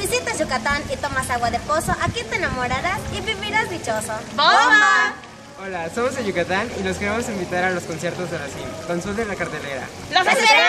Visitas Yucatán y tomas agua de pozo, aquí te enamorarás y vivirás dichoso. ¡Bomba! Hola, somos de Yucatán y los queremos invitar a los conciertos de la CIM. Consulten la cartelera. ¡Los esperamos!